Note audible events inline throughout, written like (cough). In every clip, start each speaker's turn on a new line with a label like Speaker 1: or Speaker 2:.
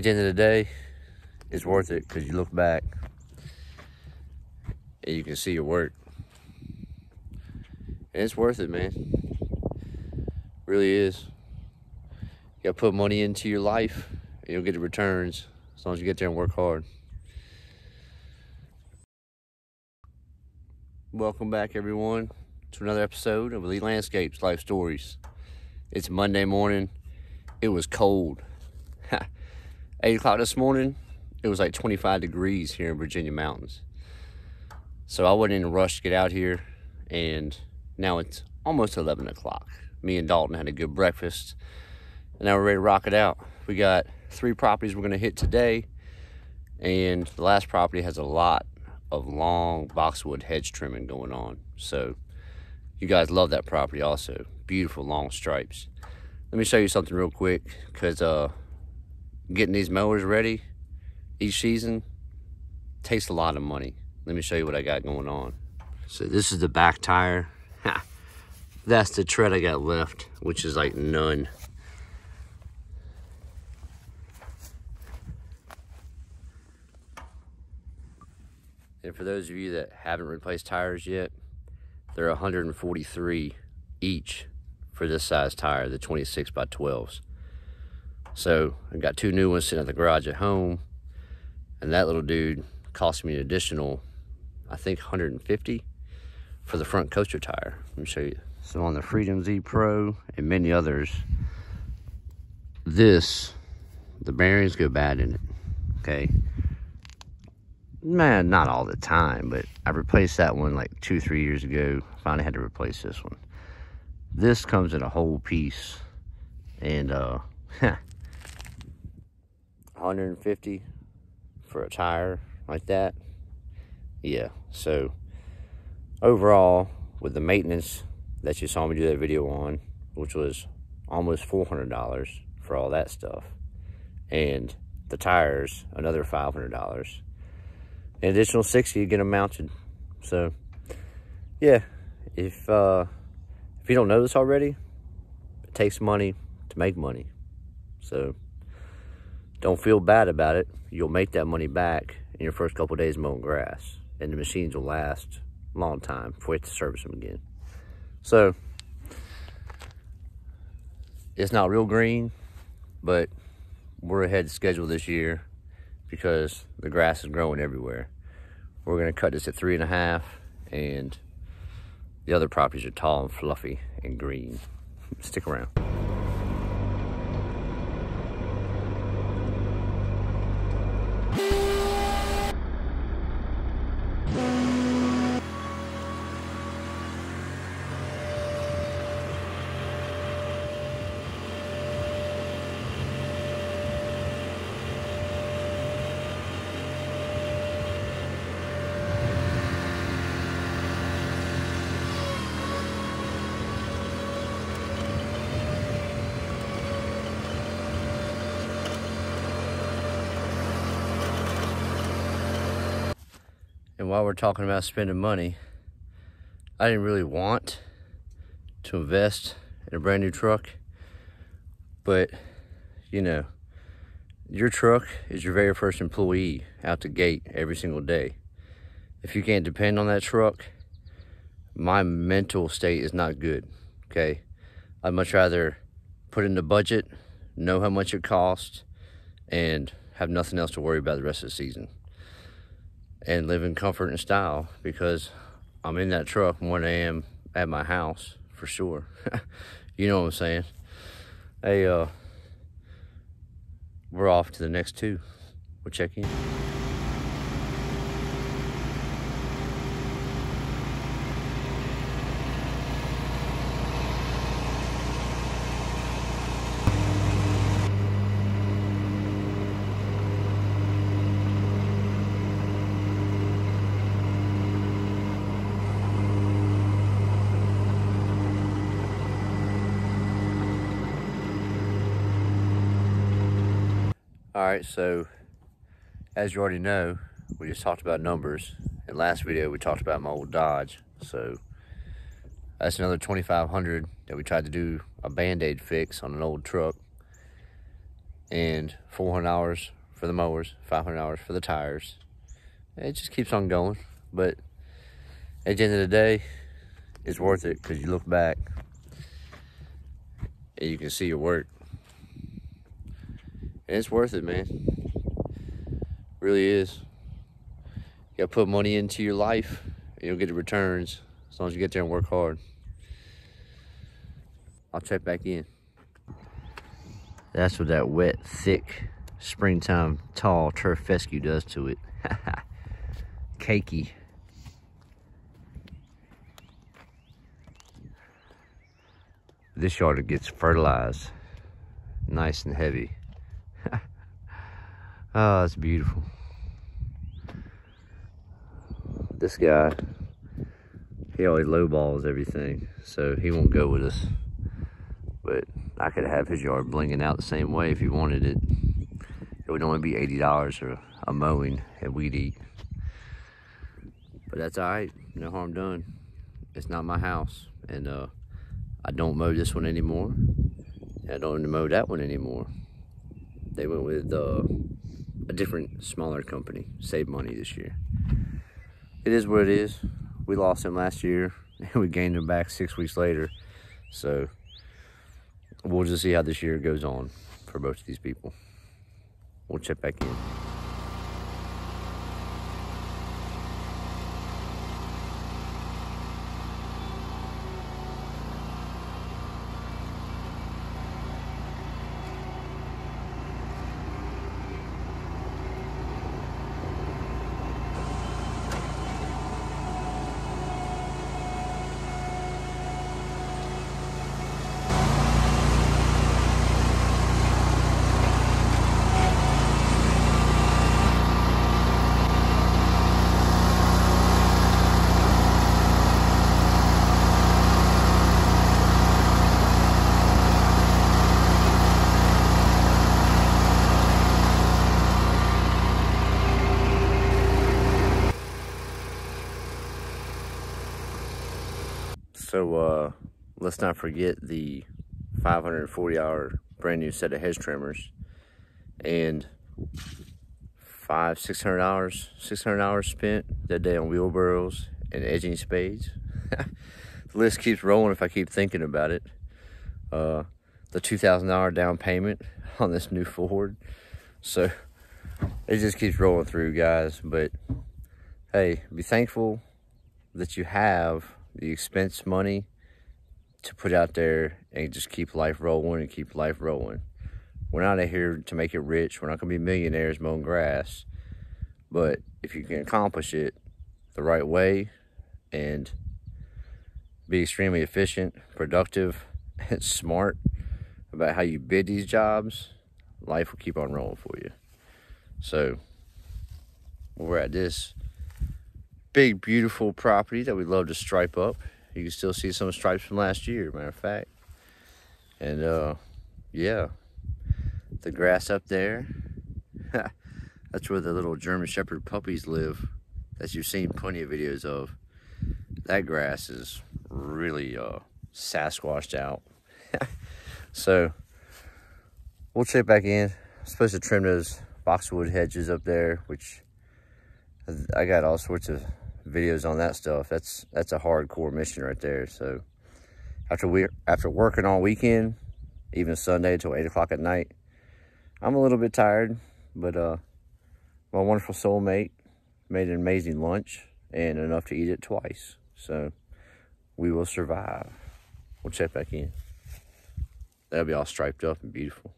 Speaker 1: at the end of the day, it's worth it because you look back and you can see your work. And it's worth it, man. Really is. You gotta put money into your life and you'll get the returns as long as you get there and work hard. Welcome back, everyone, to another episode of Elite Landscapes Life Stories. It's Monday morning. It was cold. 8 o'clock this morning, it was like 25 degrees here in Virginia mountains. So I wasn't in a rush to get out here, and now it's almost 11 o'clock. Me and Dalton had a good breakfast, and now we're ready to rock it out. We got three properties we're going to hit today, and the last property has a lot of long boxwood hedge trimming going on. So you guys love that property also. Beautiful long stripes. Let me show you something real quick because uh, getting these mowers ready each season takes a lot of money. Let me show you what I got going on. So this is the back tire. That's the tread I got left, which is like none. And for those of you that haven't replaced tires yet, they're 143 each for this size tire, the 26 by 12s. So I've got two new ones sitting at the garage at home. And that little dude cost me an additional, I think 150 for the front coaster tire. Let me show you. So on the Freedom Z Pro and many others, this, the bearings go bad in it, okay? Man, not all the time, but I replaced that one like two, three years ago. Finally had to replace this one. This comes in a whole piece and uh, (laughs) 150 for a tire like that. Yeah, so overall, with the maintenance that you saw me do that video on, which was almost $400 for all that stuff, and the tires, another $500. An additional 60 to get them mounted. So, yeah, if, uh, if you don't know this already, it takes money to make money. So, don't feel bad about it. You'll make that money back in your first couple days mowing grass. And the machines will last a long time before you have to service them again. So, it's not real green, but we're ahead of schedule this year because the grass is growing everywhere. We're gonna cut this at three and a half and the other properties are tall and fluffy and green. Stick around. While we're talking about spending money, I didn't really want to invest in a brand new truck, but you know, your truck is your very first employee out the gate every single day. If you can't depend on that truck, my mental state is not good, okay? I'd much rather put in the budget, know how much it costs, and have nothing else to worry about the rest of the season and live in comfort and style because I'm in that truck more than I am at my house for sure. (laughs) you know what I'm saying? Hey, uh, we're off to the next two. We'll check in. All right, so as you already know, we just talked about numbers. In last video, we talked about my old Dodge. So that's another 2500 that we tried to do a Band-Aid fix on an old truck. and $400 for the mowers, $500 for the tires. It just keeps on going. But at the end of the day, it's worth it because you look back and you can see your work. And it's worth it, man. Really is. You gotta put money into your life and you'll get the returns as long as you get there and work hard. I'll check back in. That's what that wet, thick, springtime tall turf fescue does to it. (laughs) Cakey. This yard gets fertilized. Nice and heavy. Oh, it's beautiful. This guy, he always lowballs everything, so he won't go with us. But I could have his yard blinging out the same way if he wanted it. It would only be $80 for a mowing and weed eat. But that's all right, no harm done. It's not my house, and uh, I don't mow this one anymore. I don't mow that one anymore. They went with uh, a different, smaller company. Save money this year. It is what it is. We lost him last year, (laughs) and we gained him back six weeks later. So we'll just see how this year goes on for both of these people. We'll check back in. So uh, let's not forget the 540 hour brand new set of hedge trimmers and five, six hundred hours, six hundred hours spent that day on wheelbarrows and edging spades. the (laughs) list keeps rolling if I keep thinking about it. Uh, the two thousand dollar down payment on this new Ford, so it just keeps rolling through, guys. But hey, be thankful that you have the expense money to put out there and just keep life rolling and keep life rolling. We're not here to make it rich. We're not going to be millionaires mowing grass. But if you can accomplish it the right way and be extremely efficient, productive, (laughs) and smart about how you bid these jobs, life will keep on rolling for you. So, we're at this big, beautiful property that we love to stripe up. You can still see some stripes from last year, matter of fact. And uh, yeah, the grass up there, (laughs) that's where the little German Shepherd puppies live that you've seen plenty of videos of. That grass is really uh, Sasquatched out. (laughs) so we'll check back in. I'm supposed to trim those boxwood hedges up there, which I got all sorts of videos on that stuff. That's that's a hardcore mission right there. So after we after working all weekend, even Sunday till eight o'clock at night, I'm a little bit tired, but uh, my wonderful soulmate made an amazing lunch and enough to eat it twice. So we will survive. We'll check back in. That'll be all striped up and beautiful.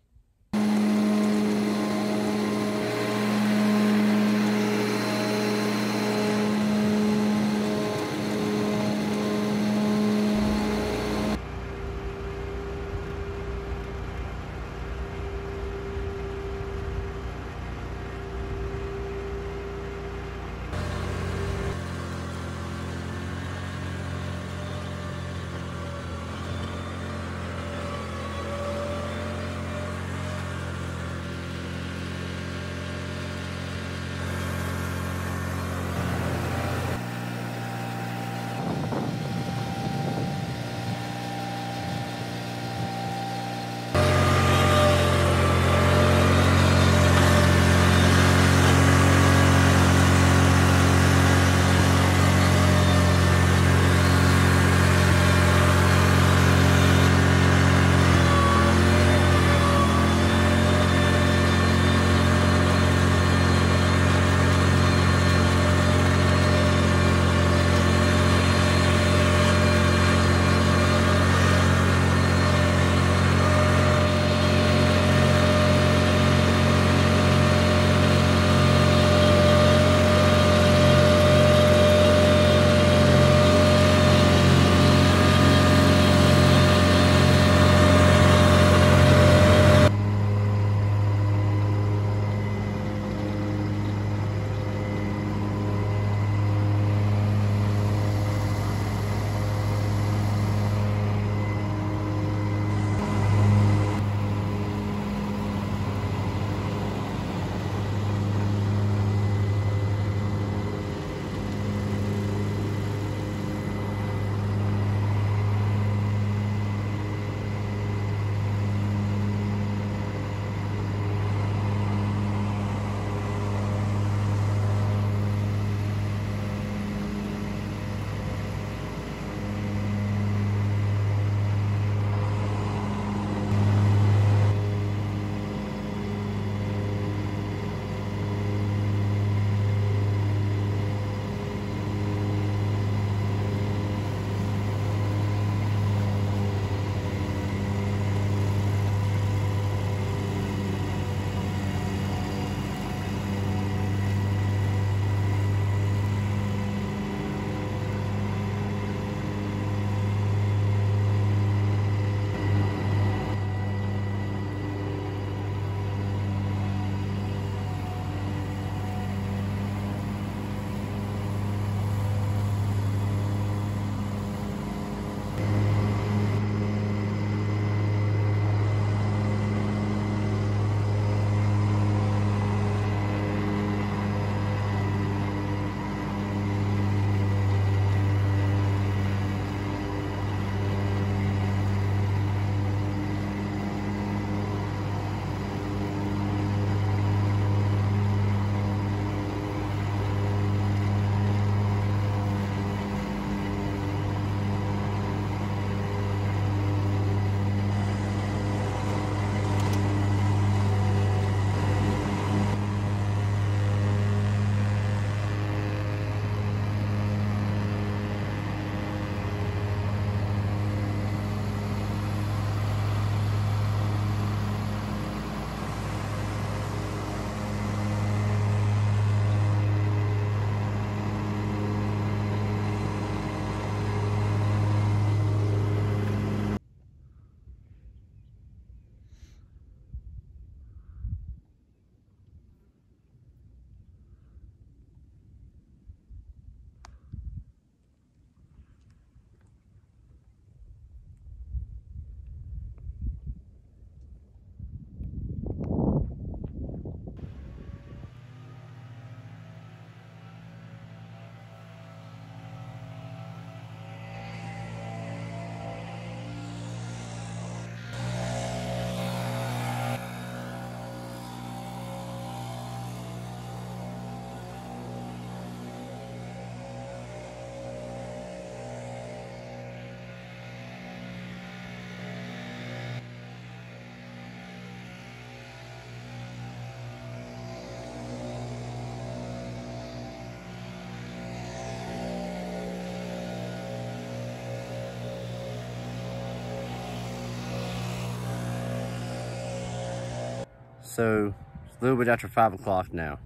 Speaker 1: So it's a little bit after five o'clock now.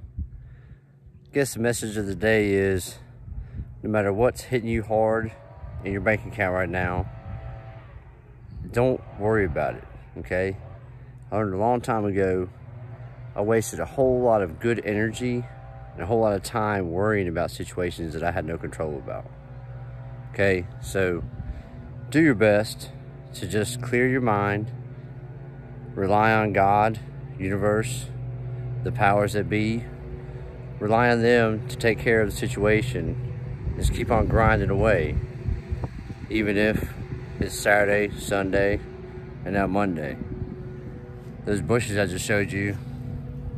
Speaker 1: guess the message of the day is no matter what's hitting you hard in your bank account right now, don't worry about it, okay? I learned a long time ago, I wasted a whole lot of good energy and a whole lot of time worrying about situations that I had no control about. Okay, so do your best to just clear your mind, rely on God, universe, the powers that be, rely on them to take care of the situation. Just keep on grinding away, even if it's Saturday, Sunday, and now Monday. Those bushes I just showed you,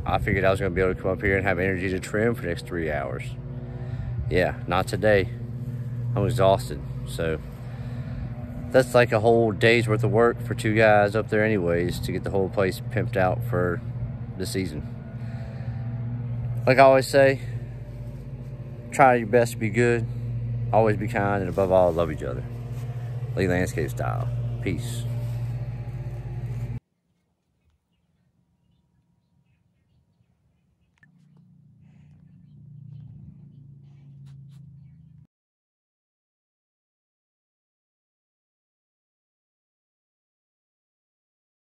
Speaker 1: I figured I was gonna be able to come up here and have energy to trim for the next three hours. Yeah, not today. I'm exhausted, so that's like a whole day's worth of work for two guys up there anyways to get the whole place pimped out for the season. Like I always say, try your best to be good, always be kind, and above all, love each other. Elite Landscape style. Peace.